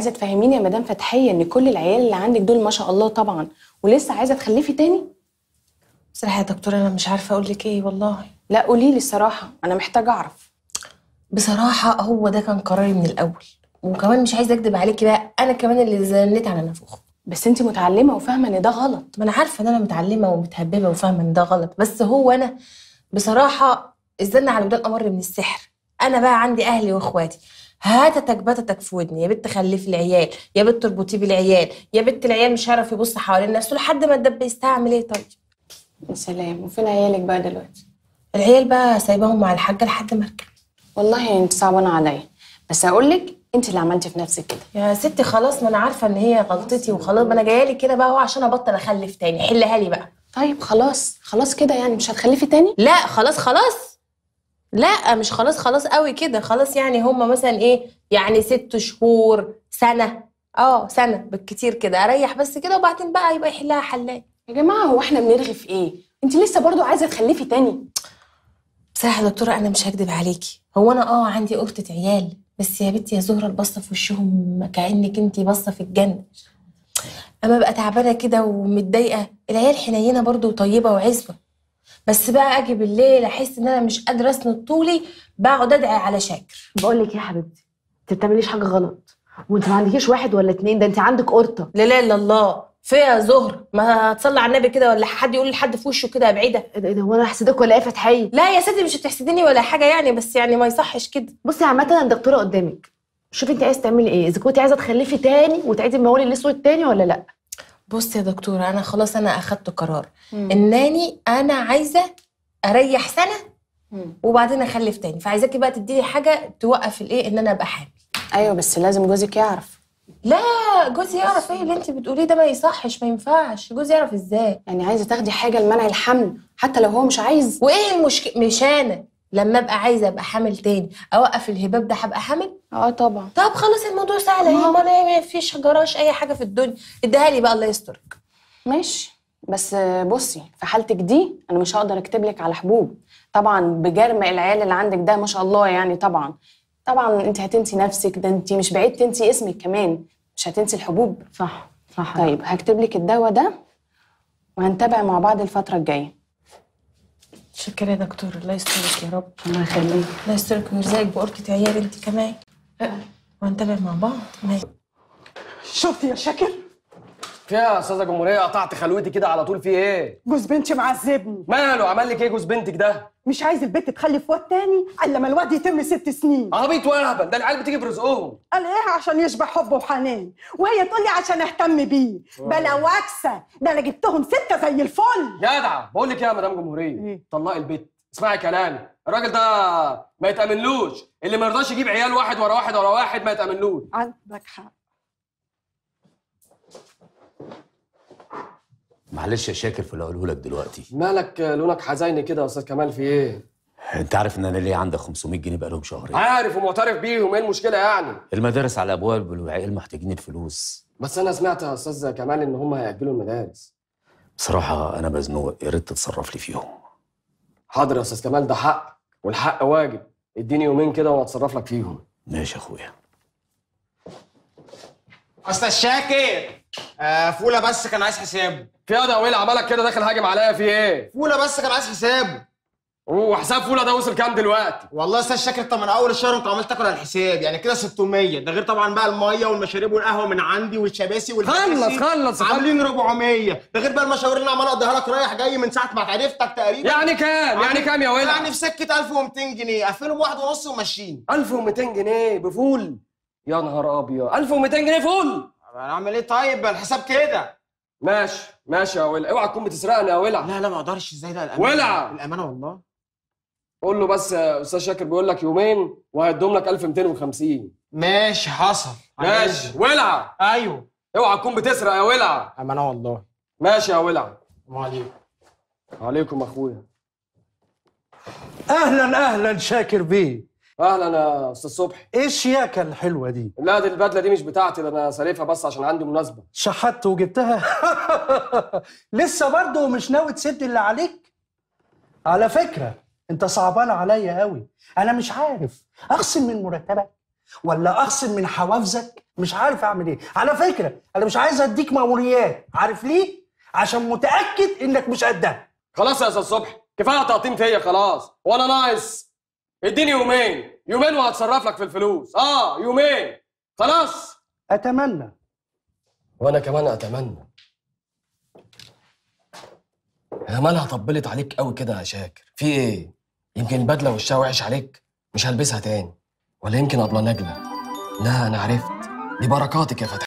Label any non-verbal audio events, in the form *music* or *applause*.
عايزة تفهميني يا مدام فتحية إن كل العيال اللي عندك دول ما شاء الله طبعا ولسه عايزة تخلفي تاني؟ بصراحة يا دكتوره أنا مش عارفة أقول لك إيه والله. لا قولي لي الصراحة أنا محتاجة أعرف. بصراحة هو ده كان قراري من الأول. وكمان مش عايزة أكدب عليكي بقى أنا كمان اللي زنيت على نفوخ بس انت متعلمة وفاهمة إن ده غلط. ما أنا عارفة إن أنا متعلمة ومتهببة وفاهمة إن ده غلط بس هو أنا بصراحة الزن على ودان أمر من السحر. أنا بقى عندي أهلي وإخواتي. هاتتك بتتك في ودني يا بنت خلفي العيال يا بنت اربطيه بالعيال يا بنت العيال مش هيعرف يبص حوالين نفسه لحد ما الدب يستعمل إيه؟ طيب. يا سلام. وفين عيالك بقى دلوقتي؟ العيال بقى سايباهم مع الحاجة لحد ما ارجع والله انت صعبانة عليا. بس أقول لك انت اللي عملتي في نفسك كده. يا ستي خلاص ما أنا عارفة إن هي غلطتي وخلاص ما أنا جاية لك كده بقى هو عشان أبطل أخلف تاني. حلها لي بقى. طيب خلاص خلاص كده يعني مش هتخلفي تاني؟ لا خلاص خلاص. لا مش خلاص خلاص قوي كده. خلاص يعني هما مثلا إيه؟ يعني ست شهور سنة. آه سنة بالكتير كده. أريح بس كده وبعدين بقى يبقى يحلها حلال. يا جماعة هو إحنا بنرغي في إيه؟ أنت لسه برضو عايزة تخلفي تاني. بصراحة يا دكتورة أنا مش هكدب عليكي. هو أنا آه عندي قرطه عيال بس يا بنتي يا زهرة البصة في وشهم كأنك انتي باصه في الجنة. أما بقى تعبانة كده ومتضايقة العيال حنينة برضو وطيبة وعزوة. بس بقى أجي بالليل أحس إن أنا مش قادرة أسند طولي بقعد أدعي على شاكر. بقول لك يا حبيبتي أنت بتعمليش حاجة غلط. وأنت ما عندكيش واحد ولا اتنين ده أنت عندك قرطة. لا لا إلا الله. فيها زهر. ما تصلي على النبي كده ولا حد يقول لحد في وشه كده يا بعيدة. إيه ده إيه ده هو أنا هحسدك ولا إيه فتحيه لا يا ستي مش هتحسديني ولا حاجة يعني بس يعني ما يصحش كده. بصي عامة أنا الدكتورة قدامك. شوفي أنت عايزة تعملي إيه. إذا كنت عايزة تخلفي تاني وتعيدي الموال الأسود تاني ولا لأ؟ بصي يا دكتوره أنا خلاص أنا أخدت قرار. انني أنا عايزة أريح سنة مم. وبعدين أخلف تاني. فعايزاكي بقى تديني حاجة توقف الإيه إن أنا أبقى حامل. أيوه بس لازم جوزك يعرف. لا جوزي يعرف إيه اللي أنت بتقوليه ده ما يصحش ما ينفعش. جوزي يعرف إزاي؟ يعني عايزة تاخدي حاجة لمنع الحمل حتى لو هو مش عايز. وإيه المشكلة؟ مش أنا. لما ابقى عايزة ابقى حامل تاني أوقف الهباب ده هبقى حامل؟ آه طبعا. طب خلاص الموضوع سهل أهي. ما فيش جراش أي حاجة في الدنيا. اديها لي بقى الله يسترك. ماشي. بس بصي في حالتك دي أنا مش هقدر أكتب لك على حبوب. طبعا بجرم العيال اللي عندك ده ما شاء الله يعني طبعا. طبعا أنت هتنسي نفسك ده أنت مش بعيد تنسي اسمك كمان. مش هتنسي الحبوب. صح صح. طيب هكتب لك الدواء ده وهنتابع مع بعض الفترة الجاية. شكرا يا دكتور الله يسترك يا رب. الله يخليك. الله يسترك ويرزقك بقرطة عيال أنت كمان. وهنتابع مع بعض. ماشي. شفت يا شاكر؟ فيها يا أستاذة جمهورية؟ قطعت خلوتي كده على طول في إيه؟ جوز بنتي معذبني. ماله؟ عمل لك إيه جوز بنتك ده؟ مش عايز البنت تخلف واد تاني إلا لما الواد يتم ست سنين. عبيط وهبل. ده العيال بتيجي برزقهم. قال إيه؟ عشان يشبع حب وحنان. وهي تقول لي عشان أهتم بيه. بلا واكسة. ده أنا جبتهم ستة زي الفل. جدع. بقول لك إيه يا مدام جمهورية؟ إيه؟ طلقي البيت اسمعي كلامي. الراجل ده ما يتأمنلوش. اللي ما يرضاش يجيب عيال واحد ورا واحد ورا واحد ما يتأمنلوش. عندك حق. معلش يا شاكر في اللي اقوله لك دلوقتي. مالك لونك حزيني كده يا أستاذ كمال في إيه؟ أنت عارف إن أنا ليه عندك 500 جنيه بقالهم شهرين. عارف ومعترف بيهم إيه المشكلة يعني؟ المدارس على أبواب والعيال محتاجين الفلوس. بس أنا سمعت يا أستاذ كمال إن هم هيأجلوا المدارس. بصراحة أنا مزنوق يا ريت تتصرف لي فيهم. حاضر يا أستاذ كمال ده حق والحق واجب. اديني يومين كده وأنا أتصرف لك فيهم. ماشي يا أخويا. أستاذ شاكر! آه فوله بس كان عايز حسابه يا ده ويل عملك كده داخل هاجم عليا في إيه؟ فوله بس كان عايز حسابه وحساب فوله ده وصل كام دلوقتي؟ والله يا أستاذ شاكر طب من أول الشهر أنت عمال تاكل على الحساب يعني كده 600 ده غير طبعا بقى المية والمشاريب والقهوة من عندي والشباسي والبكاسي خلص خلص عاملين 400 ده غير بقى المشاوير اللي عمال أقضيها لك رايح جاي من ساعة ما عرفتك تقريبا. يعني كام؟ يعني كام يا ويل يعني في سكة 1200 جنيه. قفلهم واحد ونص وماشيين. 1200 جنيه بفول. يا نهار أبيض. 1200 جنيه فول؟ أنا أعمل إيه طيب؟ الحساب كده. ماشي ماشي يا ولع. اوعى تكون بتسرقني يا ولع. لا لا ما أقدرش. إزاي ده؟ الأمانة. ولع. الأمانة والله. قول له بس يا أستاذ شاكر بيقول لك يومين وهيدوم لك 1250 ماشي حصل. ماشي. ولع! أيوه. اوعى تكون بتسرق يا ولع. أمانة والله. ماشي يا ولع. عليكم. عليكم أخويا. أهلا أهلا شاكر بيه. أهلا يا أستاذ صبحي. إيه الشياكه الحلوة دي؟ لا دي البدلة دي مش بتاعتي ده أنا سالفها بس عشان عندي مناسبة. شحت وجبتها. *laughs* لسه برضه مش ناوي تسد اللي عليك؟ على فكرة أنت صعبان عليا قوي أنا مش عارف اخصم من مرتبك ولا اخصم من حوافزك؟ مش عارف أعمل إيه. على فكرة أنا مش عايز أديك مأموريات عارف ليه؟ عشان متأكد إنك مش قدها. خلاص يا أستاذ صبحي كفاية تقطيم فيا خلاص. وأنا ناقص. اديني يومين. يومين وهتصرف لك في الفلوس. آه يومين. خلاص. أتمنى. وأنا كمان أتمنى. يا مالها طبلت عليك قوي كده يا شاكر. في إيه؟ يمكن البدلة وشها وحش عليك. مش هلبسها تاني. ولا يمكن ابله نجله لا أنا عرفت. دي بركاتك يا فتحي